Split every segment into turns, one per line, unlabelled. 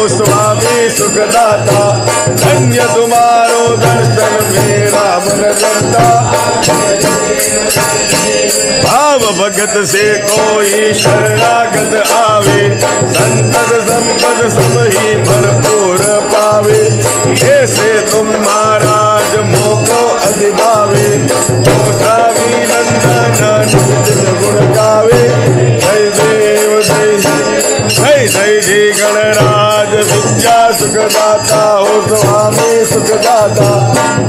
हो स्वामी सुखदाता, धन्य तुम्हारो दर्शन मेरा मन लगता भाव भगत से कोई शरणागत आवे संतत संपद सब ही भरपूर पावे। ऐसे तुम महाराज मोको अधिभावे सुखदाता हो तो स्वामी सुखदाता।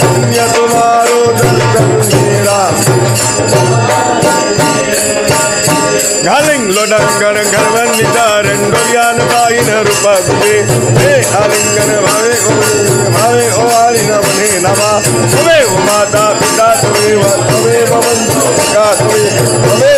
पुण्य तुम्हारो जल कर मेरा। घालिंग लोडंगण घरवन निदारण गोलियान पाइन रूपे हे आलिंगन भावे ओ भावे ओ आलिन मने नमः। तुम्हें माता पिता तुम्हें वा तुम्हें वंश का तुम्हें तुम्हें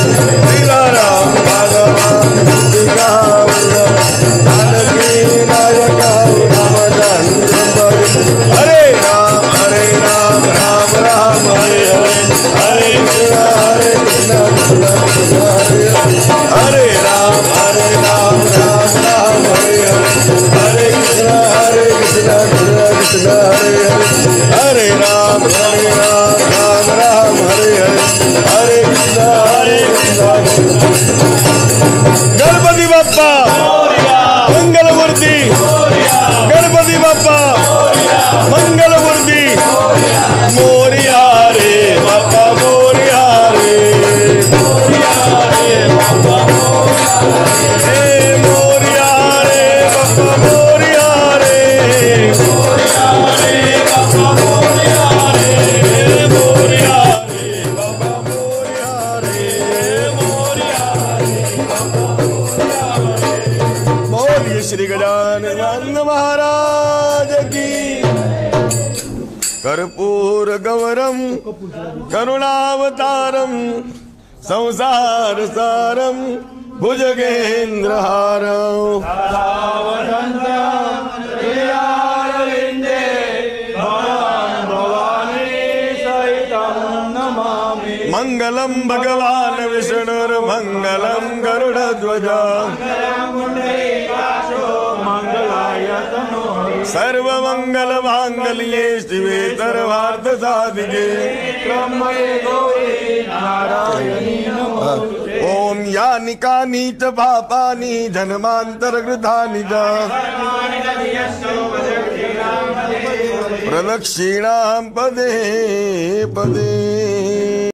कृष्ण हरे हरे हरे राम हरे राम राम राम, हरे हरे हरे कृष्ण हरे कृष्ण। गणपति बापा मंगल मूर्ति गणपति बापा मंगल मूर्ति मोर भगवान महाराज की। कर्पूर गौरम करुणावतारम संसार सारम भुजगेन्द्रहारम मङ्गलं भगवान् विष्णुर्मङ्गलं गरुडध्वजा। सर्व मंगल मांगल्ये शिवे सर्वार्थ साधिके ओम यानि कानि च पापानि जन्मान्तरकृतानि च। प्रदक्षिणां पदे पदे।